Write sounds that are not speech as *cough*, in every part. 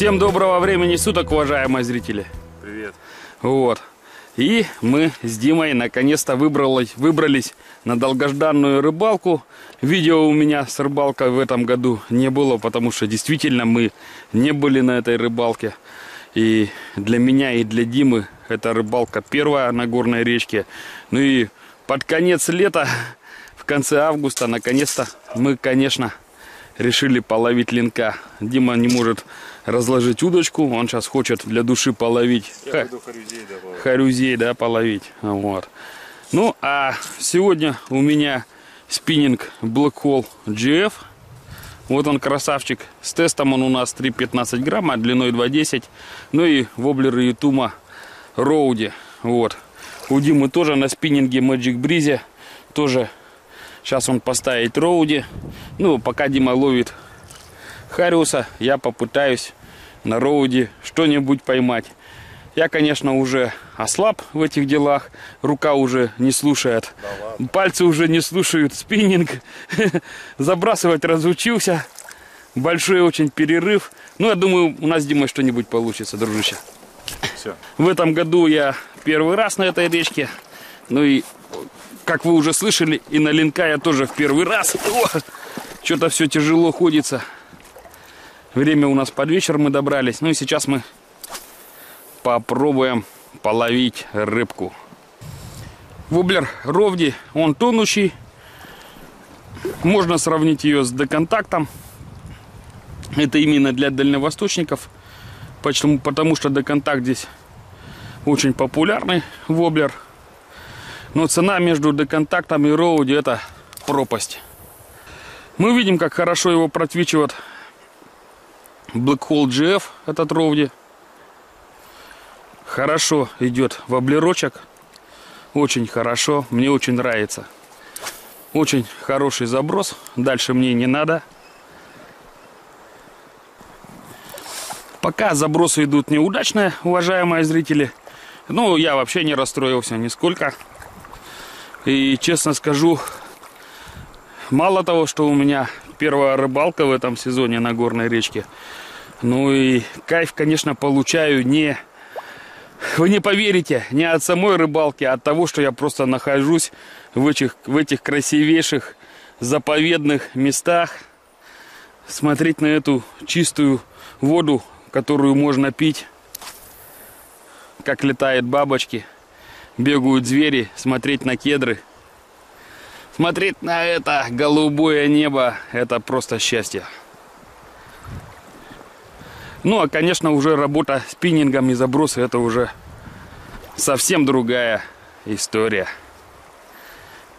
Всем доброго времени суток, уважаемые зрители. Привет. Вот. И мы с Димой наконец-то выбрались, выбрались на долгожданную рыбалку. Видео у меня с рыбалкой в этом году не было, потому что действительно мы не были на этой рыбалке. И для меня и для Димы эта рыбалка первая на горной речке. Ну и под конец лета, в конце августа, наконец-то мы, конечно, решили половить линка. Дима не может разложить удочку, он сейчас хочет для души половить Я ха- буду харюзей добавить. харюзей, да, половить. Вот. Ну, а сегодня у меня спиннинг Black Hole GF. Вот он красавчик. С тестом он у нас 3,15 грамма, длиной 2,10. Ну и воблеры Ютума Роуди. Вот. У Димы тоже на спиннинге Magic Breeze. Тоже сейчас он поставит Роуди. Ну, пока Дима ловит Хариуса, я попытаюсь на Роуди что-нибудь поймать. Я, конечно, уже ослаб в этих делах. Рука уже не слушает. Пальцы уже не слушают спиннинг. *laughs* Забрасывать разучился. Большой очень перерыв. Ну, я думаю, у нас с Димой что-нибудь получится, дружище. Все. В этом году я первый раз на этой речке. Ну и, как вы уже слышали, и на линка я тоже в первый раз. Что-то все тяжело ходится. Время у нас под вечер мы добрались. Ну и сейчас мы попробуем половить рыбку. Воблер Ровди, он тонущий. Можно сравнить ее с деконтактом. Это именно для дальневосточников. Почему? Потому что деконтакт здесь очень популярный воблер. Но цена между деконтактом и роуди это пропасть. Мы видим, как хорошо его протвичивает Black Hole GF, этот роуди. Хорошо идет воблерочек. Очень хорошо. Мне очень нравится. Очень хороший заброс. Дальше мне не надо. Пока забросы идут неудачные, уважаемые зрители. Ну, я вообще не расстроился нисколько. И честно скажу, мало того, что у меня первая рыбалка в этом сезоне на горной речке, ну и кайф, конечно, получаю не... Вы не поверите, не от самой рыбалки, а от того, что я просто нахожусь в этих, в этих красивейших заповедных местах. Смотреть на эту чистую воду, которую можно пить, как летают бабочки, бегают звери, смотреть на кедры. Смотреть на это голубое небо, это просто счастье. Ну, а, конечно, уже работа спиннингом и забросы, это уже совсем другая история,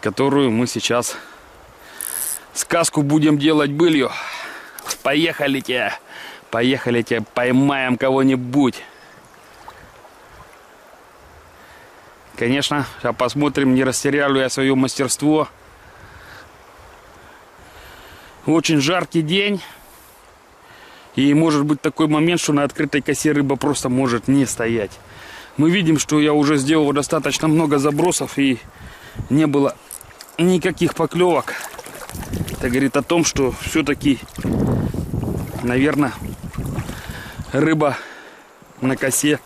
которую мы сейчас сказку будем делать былью. Поехали-те, поехали-те, поймаем кого-нибудь. Конечно, посмотрим, не растеряю ли я свое мастерство. Очень жаркий день. И может быть такой момент, что на открытой косе рыба просто может не стоять. Мы видим, что я уже сделал достаточно много забросов и не было никаких поклевок. Это говорит о том, что все-таки, наверное, рыба на косе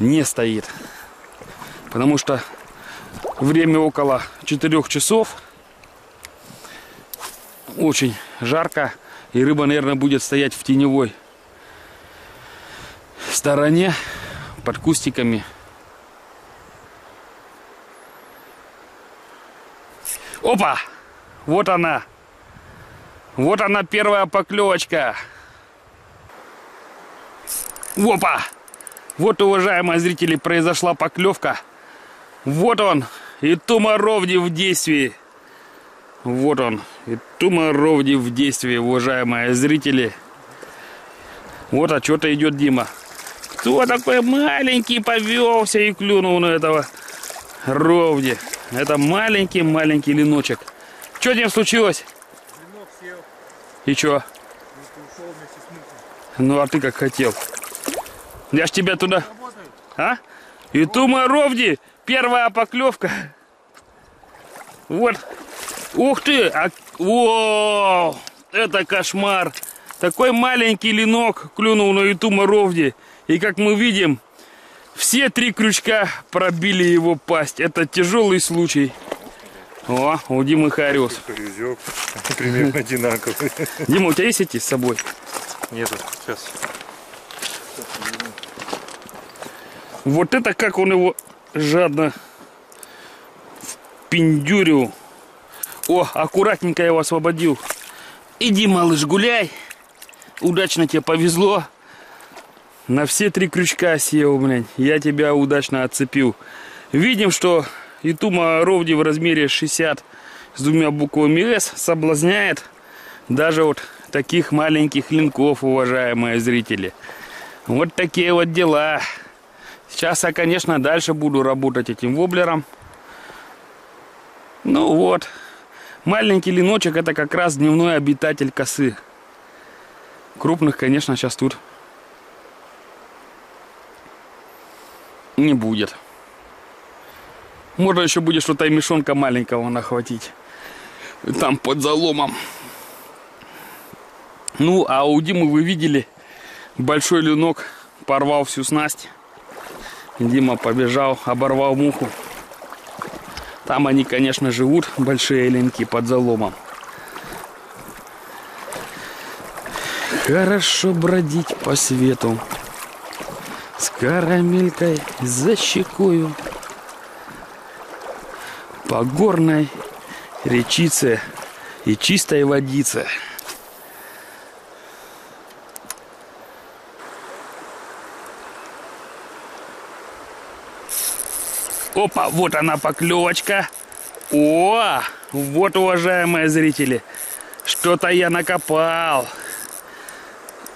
не стоит. Потому что время около 4 часов. Очень жарко. И рыба, наверное, будет стоять в теневой стороне под кустиками. Опа! Вот она. Вот она первая поклевочка. Опа! Вот, уважаемые зрители, произошла поклевка. Вот он, и Тумаровди в действии. Вот он, и Тумаровди в действии, уважаемые зрители. Вот а что-то идет Дима. Кто такой маленький повелся и клюнул на этого Ровди? Это маленький-маленький леночек. Что с ним случилось? Ленок сел, И что? Ну а ты как хотел. Я ж тебя туда... А? И Тума Ровди, первая поклевка. Вот. Ух ты! А... О, это кошмар! такой маленький ленок клюнул на ютума ровде. И как мы видим, все три крючка пробили его пасть. Это тяжелый случай. О, у Димы Хариус. Крюзек примерно одинаковый. Дима, у тебя есть эти с собой? Нету, сейчас. Вот это как он его жадно впендюрил. О, аккуратненько я его освободил. Иди, малыш, гуляй. Удачно тебе повезло. На все три крючка сел, блядь. Я тебя удачно отцепил. Видим, что Итума Ровди в размере 60 с двумя буквами S соблазняет даже вот таких маленьких линков, уважаемые зрители. Вот такие вот дела. Сейчас я, конечно, дальше буду работать этим воблером. Ну вот. Маленький линочек это как раз дневной обитатель косы. Крупных, конечно, сейчас тут не будет. Можно еще будет что-то и мешонка маленького нахватить. Там под заломом. Ну, а у Димы вы видели, большой люнок порвал всю снасть. Дима побежал, оборвал муху. Там они, конечно, живут, большие ленки под заломом. Хорошо бродить по свету. С карамелькой за щекою. По горной речице и чистой водице Опа, вот она поклевочка. О, вот, уважаемые зрители, что-то я накопал.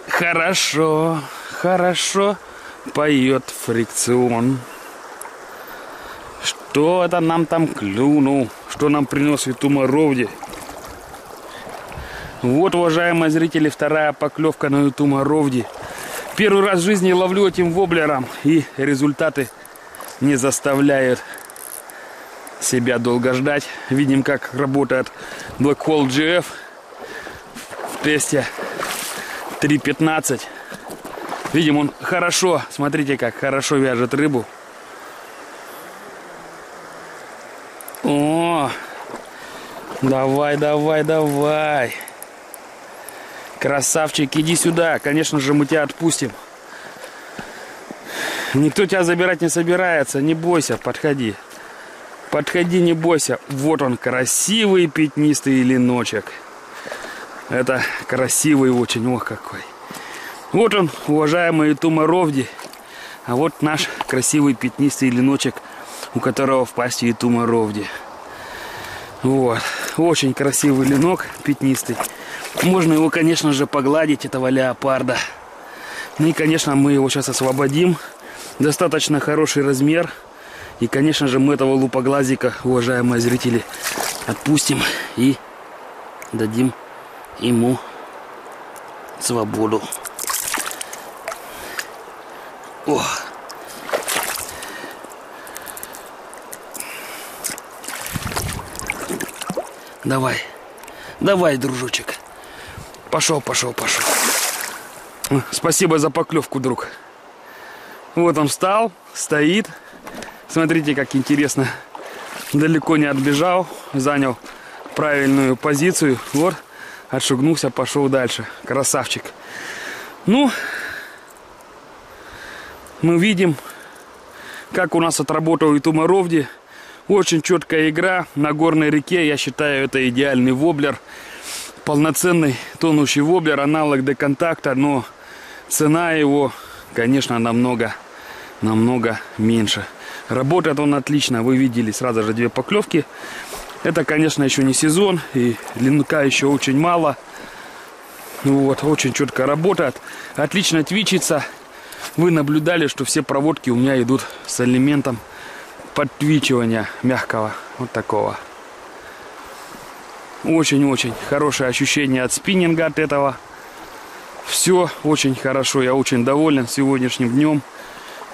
Хорошо, хорошо поет фрикцион. Что это нам там клюнул? Что нам принес Витума Ровди? Вот, уважаемые зрители, вторая поклевка на Ютума Ровди. Первый раз в жизни ловлю этим воблером. И результаты не заставляют себя долго ждать. Видим, как работает Black Hole GF в тесте 3.15. Видим, он хорошо, смотрите, как хорошо вяжет рыбу. О, давай, давай, давай. Красавчик, иди сюда. Конечно же, мы тебя отпустим. Никто тебя забирать не собирается. Не бойся, подходи. Подходи, не бойся. Вот он, красивый пятнистый леночек. Это красивый очень, ох какой. Вот он, уважаемый Тумаровди. А вот наш красивый пятнистый леночек, у которого в пасти Тумаровди. Вот. Очень красивый ленок пятнистый. Можно его, конечно же, погладить, этого леопарда. Ну и, конечно, мы его сейчас освободим. Достаточно хороший размер. И, конечно же, мы этого лупоглазика, уважаемые зрители, отпустим и дадим ему свободу. О! Давай, давай, дружочек. Пошел, пошел, пошел. Спасибо за поклевку, друг. Вот он встал, стоит. Смотрите, как интересно. Далеко не отбежал, занял правильную позицию. Вот, отшугнулся, пошел дальше. Красавчик. Ну, мы видим, как у нас отработал и Тумаровди. Очень четкая игра на горной реке. Я считаю, это идеальный воблер. Полноценный тонущий воблер, аналог деконтакта, но цена его, конечно, намного, намного меньше. Работает он отлично. Вы видели сразу же две поклевки. Это, конечно, еще не сезон. И линка еще очень мало. Ну вот, очень четко работает. Отлично твичится. Вы наблюдали, что все проводки у меня идут с элементом подтвичивания мягкого. Вот такого. Очень-очень хорошее ощущение от спиннинга от этого. Все очень хорошо. Я очень доволен сегодняшним днем.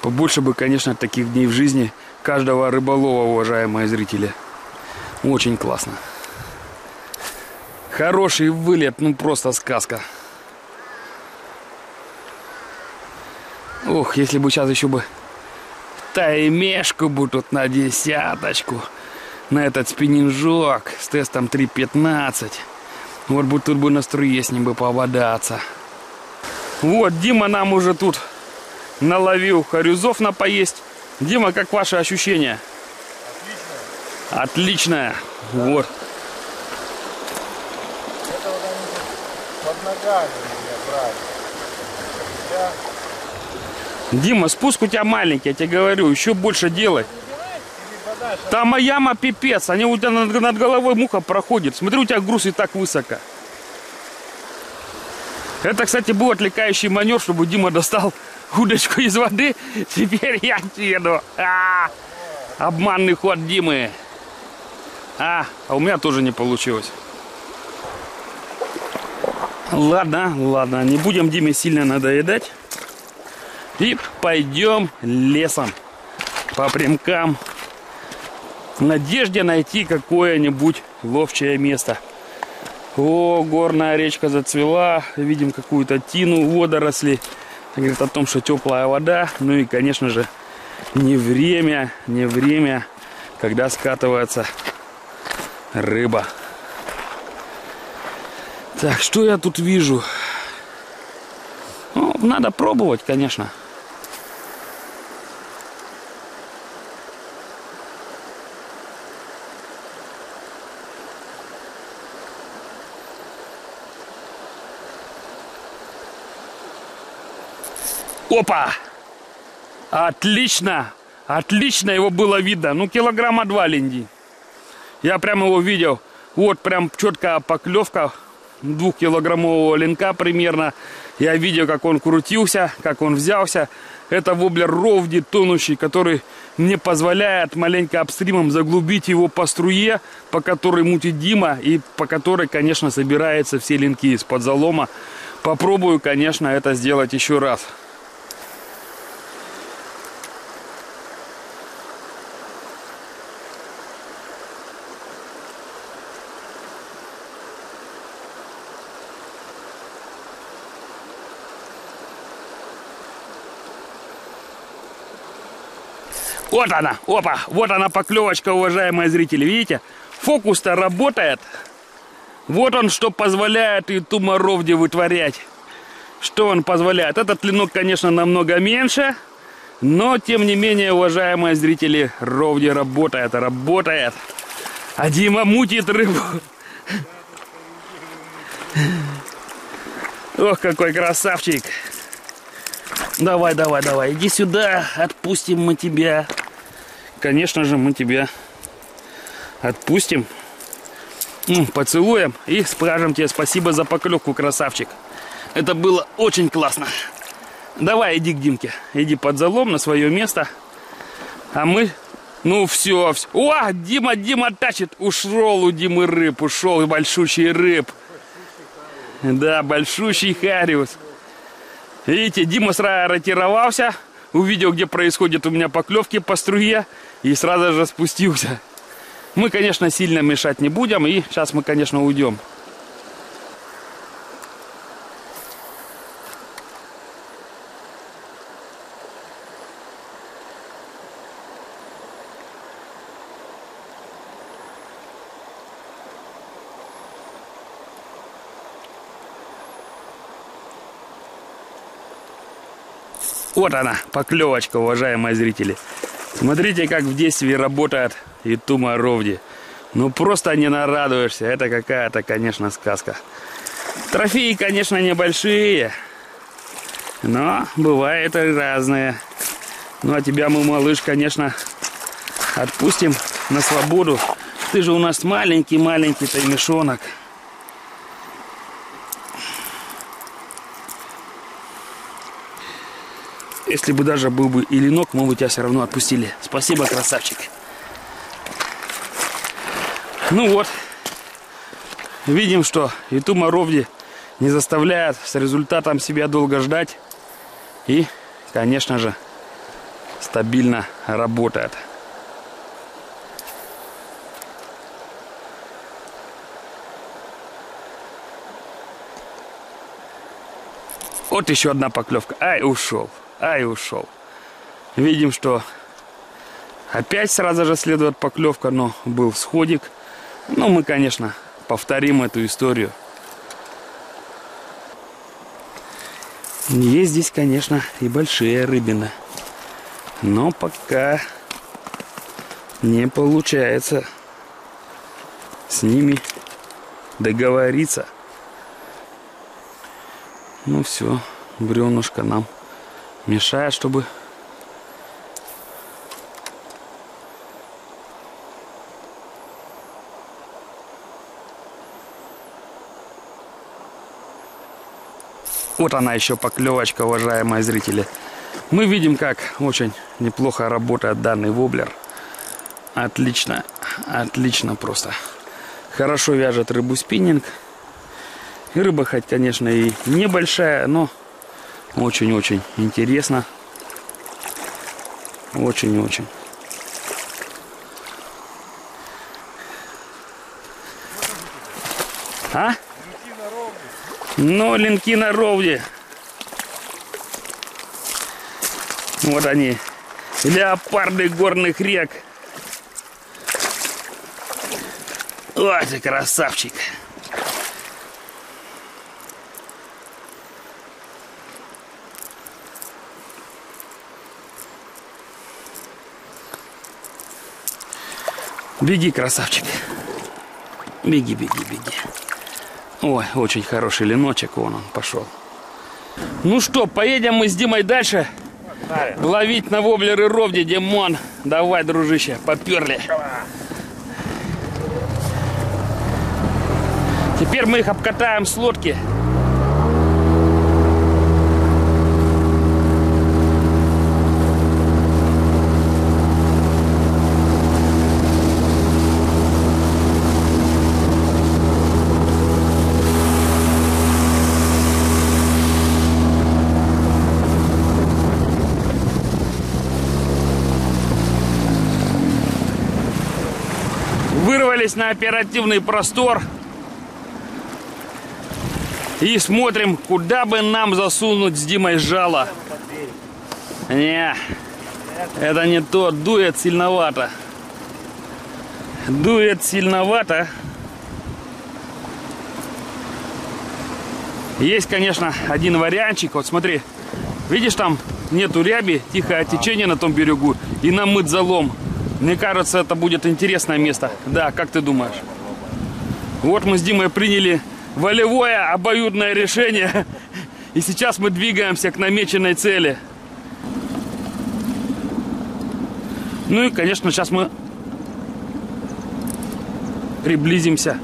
Побольше бы, конечно, таких дней в жизни каждого рыболова, уважаемые зрители. Очень классно. Хороший вылет, ну просто сказка. Ох, если бы сейчас еще бы таймешку бы тут на десяточку. На этот спиннинжок с тестом 3.15. Вот бы тут бы на струе с ним бы поводаться. Вот, Дима нам уже тут наловил харюзов на поесть. Дима, как ваши ощущения? Отлично. Отлично. Вот. Это вот они под ногами меня брали. Я Дима, спуск у тебя маленький, я тебе говорю, еще больше делай. Там яма пипец, они у тебя над, над головой муха проходит. Смотри, у тебя груз и так высоко. Это, кстати, был отвлекающий маневр, чтобы Дима достал удочку из воды. Теперь я еду. А, обманный ход Димы. А, а у меня тоже не получилось. Ладно, ладно, не будем Диме сильно надоедать. И пойдем лесом по прямкам в надежде найти какое-нибудь ловчее место. О, горная речка зацвела, видим какую-то тину, водоросли. Говорит о том, что теплая вода. Ну и, конечно же, не время, не время, когда скатывается рыба. Так, что я тут вижу? Ну, надо пробовать, конечно. Опа! Отлично! Отлично его было видно. Ну, килограмма два линди. Я прям его видел. Вот прям четкая поклевка двухкилограммового линка примерно. Я видел, как он крутился, как он взялся. Это воблер Ровди тонущий, который мне позволяет маленько обстримом заглубить его по струе, по которой мутит Дима и по которой, конечно, собираются все линки из-под залома. Попробую, конечно, это сделать еще раз. Вот она, опа, вот она поклевочка, уважаемые зрители, видите? Фокус-то работает. Вот он, что позволяет и тумаровде вытворять. Что он позволяет? Этот клинок, конечно, намного меньше, но, тем не менее, уважаемые зрители, ровди работает, работает. А Дима мутит рыбу. Ох, какой красавчик. Давай, давай, давай, иди сюда, отпустим мы тебя конечно же, мы тебя отпустим, поцелуем и скажем тебе спасибо за поклевку, красавчик. Это было очень классно. Давай, иди к Димке, иди под залом на свое место. А мы, ну все, все. О, Дима, Дима тащит. Ушел у Димы рыб, ушел большущий рыб. Да, большущий хариус. Видите, Дима сразу ротировался, увидел, где происходит у меня поклевки по струе и сразу же спустился. Мы, конечно, сильно мешать не будем, и сейчас мы, конечно, уйдем. Вот она, поклевочка, уважаемые зрители. Смотрите, как в действии работает Итума Ровди. Ну, просто не нарадуешься. Это какая-то, конечно, сказка. Трофеи, конечно, небольшие. Но бывает и разные. Ну, а тебя мы, малыш, конечно, отпустим на свободу. Ты же у нас маленький-маленький таймешонок. Если бы даже был бы и ленок, мы бы тебя все равно отпустили. Спасибо, красавчик. Ну вот. Видим, что Итума Ровди не заставляет с результатом себя долго ждать. И, конечно же, стабильно работает. Вот еще одна поклевка. Ай, ушел. А и ушел. Видим, что опять сразу же следует поклевка, но был сходик. Ну, мы, конечно, повторим эту историю. Есть здесь, конечно, и большие рыбины. Но пока не получается с ними договориться. Ну все, бревнышко нам мешает, чтобы Вот она еще поклевочка, уважаемые зрители. Мы видим, как очень неплохо работает данный воблер. Отлично, отлично просто. Хорошо вяжет рыбу спиннинг. И рыба, хоть, конечно, и небольшая, но очень-очень интересно. Очень-очень. А? Ну, линки на ровне. Вот они. Леопарды горных рек. Вот ты красавчик. Беги, красавчик. Беги, беги, беги. Ой, очень хороший леночек, вон он пошел. Ну что, поедем мы с Димой дальше. Ловить на воблеры ровде, Димон. Давай, дружище, поперли. Теперь мы их обкатаем с лодки. Вырвались на оперативный простор. И смотрим, куда бы нам засунуть с Димой жало. Не, это не то, дует сильновато. Дует сильновато. Есть, конечно, один вариантчик. Вот смотри, видишь, там нету ряби, тихое течение на том берегу и намыт залом. Мне кажется, это будет интересное место. Да, как ты думаешь? Вот мы с Димой приняли волевое обоюдное решение. И сейчас мы двигаемся к намеченной цели. Ну и, конечно, сейчас мы приблизимся.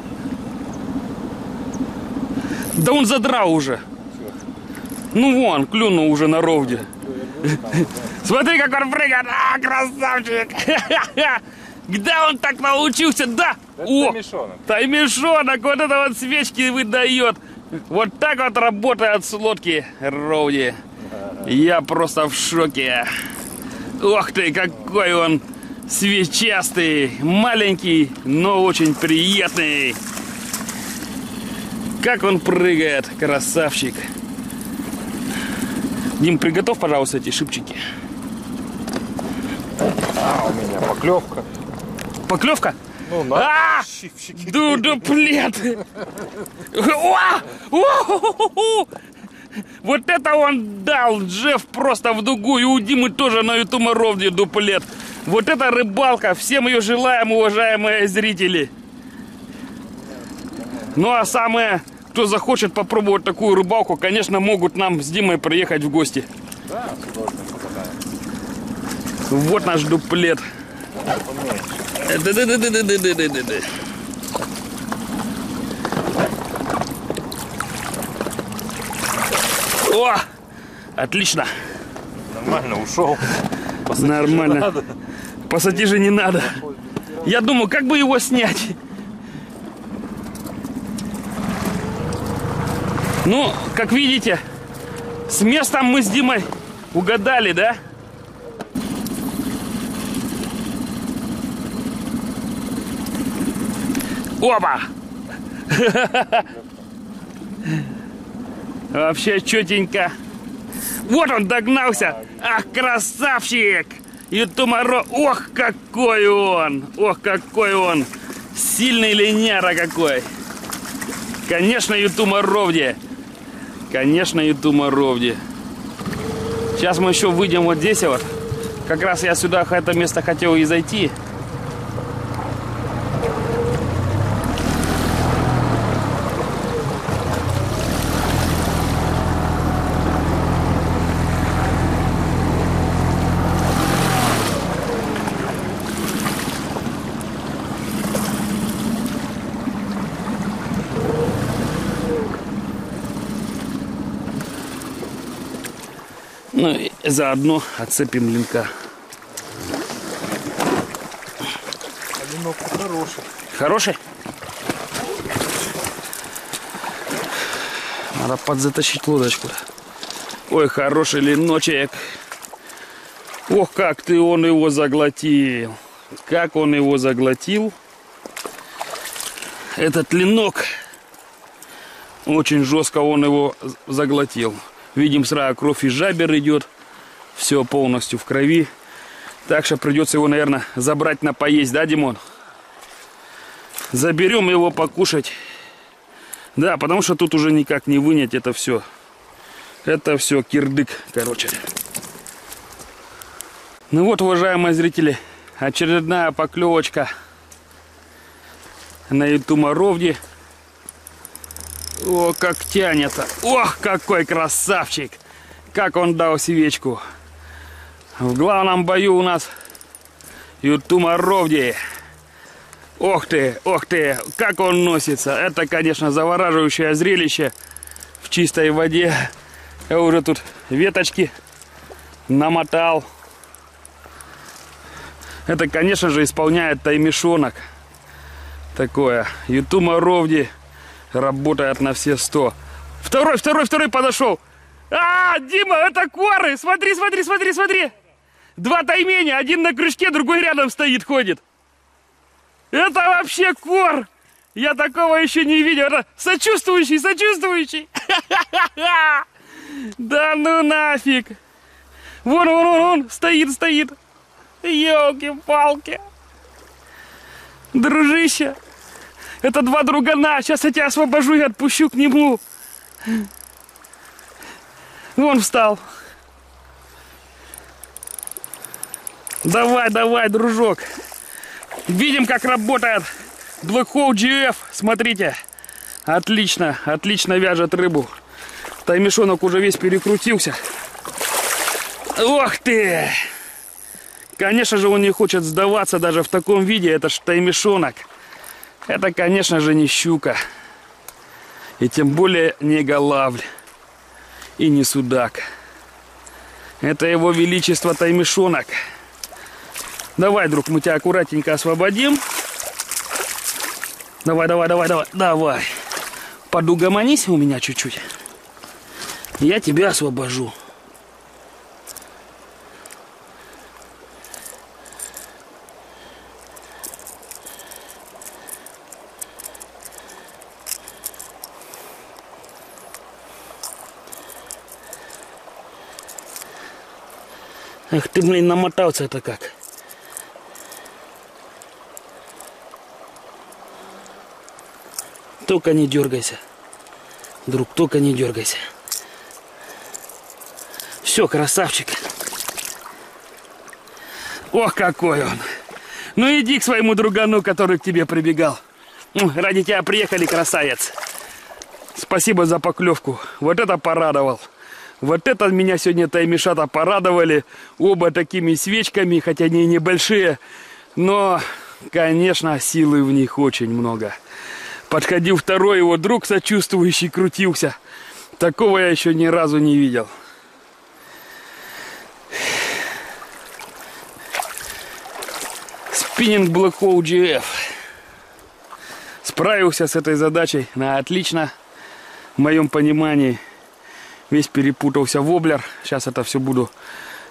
Да он задрал уже. Ну вон, клюнул уже на ровде. Смотри, как он прыгает. А, красавчик. *laughs* Где он так научился? Да! Это О, таймишонок. таймишонок. Вот это вот свечки выдает. Вот так вот работают с лодки Роуди. Я просто в шоке. Ох ты, какой он свечастый. Маленький, но очень приятный. Как он прыгает, красавчик. Дим, приготовь, пожалуйста, эти шипчики. А, у меня поклевка. Поклевка? Ну, на. А! Щипчики. Ду дуплет! Уа! У-ху-ху-ху! Вот это он дал, Джефф просто в дугу, и у Димы тоже на этом ровне дуплет. Вот это рыбалка, всем ее желаем, уважаемые зрители. Ну а самые, кто захочет попробовать такую рыбалку, конечно, могут нам с Димой приехать в гости. Да. Вот наш дуплет. О! Отлично. Нормально ушел. Же Нормально. надо. Посади же не надо. Я думаю, как бы его снять. Ну, как видите, с местом мы с Димой угадали, да? Опа! Вообще четенько. Вот он догнался. Ах, красавчик! Ютумаро, ох, какой он! Ох, какой он! Сильный линяра какой! Конечно, Ютума Ровди. Конечно, Ютума Ровди. Сейчас мы еще выйдем вот здесь вот. Как раз я сюда, в это место хотел и зайти. Ну и заодно отцепим линка. Одинок хороший. Хороший? Надо подзатащить лодочку. Ой, хороший леночек. Ох, как ты он его заглотил. Как он его заглотил. Этот ленок. Очень жестко он его заглотил. Видим сразу кровь из жабер идет. Все полностью в крови. Так что придется его, наверное, забрать на поесть, да, Димон? Заберем его покушать. Да, потому что тут уже никак не вынять это все. Это все кирдык, короче. Ну вот, уважаемые зрители, очередная поклевочка на Ютумаровде. О, как тянет. Ох, какой красавчик. Как он дал свечку. В главном бою у нас Ютумаровди. Ох ты, ох ты, как он носится. Это, конечно, завораживающее зрелище в чистой воде. Я уже тут веточки намотал. Это, конечно же, исполняет таймешонок. Такое. Ютума Ровди работает на все сто. Второй, второй, второй подошел. А, Дима, это коры. Смотри, смотри, смотри, смотри. Два тайменя. Один на крючке, другой рядом стоит, ходит. Это вообще кор. Я такого еще не видел. Это сочувствующий, сочувствующий. *laughs* Да ну нафиг. Вон, вон, вон, вон, стоит, стоит. Елки-палки. Дружище. Это два другана. Сейчас я тебя освобожу и отпущу к нему. Вон встал. Давай, давай, дружок. Видим, как работает Black Hole GF. Смотрите. Отлично, отлично вяжет рыбу. Таймешонок уже весь перекрутился. Ох ты! Конечно же, он не хочет сдаваться даже в таком виде. Это ж таймешонок. Это, конечно же, не щука. И тем более не голавль. И не судак. Это его величество таймешонок. Давай, друг, мы тебя аккуратненько освободим. Давай, давай, давай, давай, давай. Подугомонись у меня чуть-чуть. Я тебя освобожу. Эх ты, блин, намотался это как. Только не дергайся. Друг, только не дергайся. Все, красавчик. Ох, какой он. Ну иди к своему другану, который к тебе прибегал. Ради тебя приехали, красавец. Спасибо за поклевку. Вот это порадовал. Вот это меня сегодня таймишата порадовали. Оба такими свечками, хотя они небольшие. Но, конечно, силы в них очень много. Подходил второй его друг, сочувствующий, крутился. Такого я еще ни разу не видел. Спиннинг Black Hole GF. Справился с этой задачей на отлично. В моем понимании весь перепутался воблер. Сейчас это все буду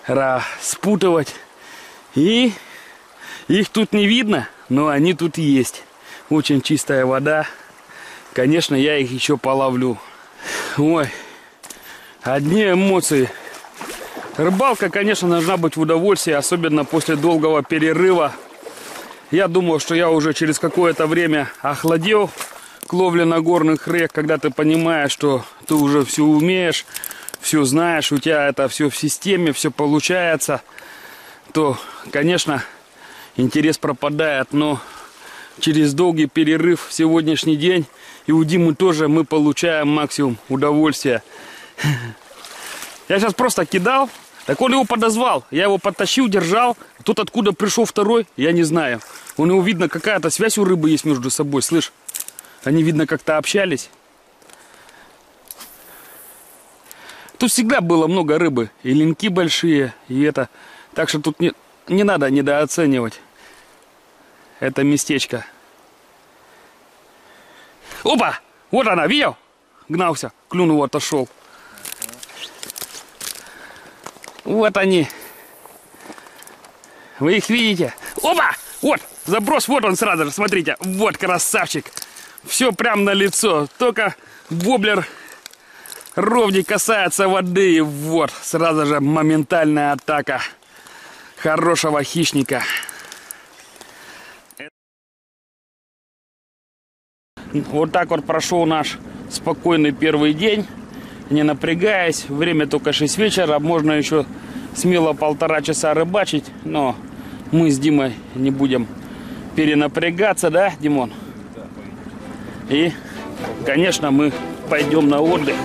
распутывать. И их тут не видно, но они тут есть. Очень чистая вода. Конечно, я их еще половлю. Ой, одни эмоции Рыбалка, конечно, должна быть в удовольствии, особенно после долгого перерыва. Я думал, что я уже через какое-то время охладел к ловле на горных рек, когда ты понимаешь, что ты уже все умеешь, все знаешь, у тебя это все в системе, все получается, то, конечно, интерес пропадает. Но через долгий перерыв в сегодняшний день и у Димы тоже мы получаем максимум удовольствия. Я сейчас просто кидал, так он его подозвал. Я его подтащил, держал. Тут откуда пришел второй, я не знаю. У него видно, какая-то связь у рыбы есть между собой, слышь? Они, видно, как-то общались. Тут всегда было много рыбы. И линки большие, и это. Так что тут не, не надо недооценивать это местечко. Опа! Вот она, видел? Гнался, клюнул, отошел. Вот они. Вы их видите? Опа! Вот, заброс, вот он сразу же, смотрите. Вот красавчик. Все прям на лицо. Только воблер ровней касается воды. И вот, сразу же моментальная атака хорошего хищника. Вот так вот прошел наш спокойный первый день, не напрягаясь. Время только 6 вечера, можно еще смело полтора часа рыбачить, но мы с Димой не будем перенапрягаться, да, Димон? И, конечно, мы пойдем на отдых.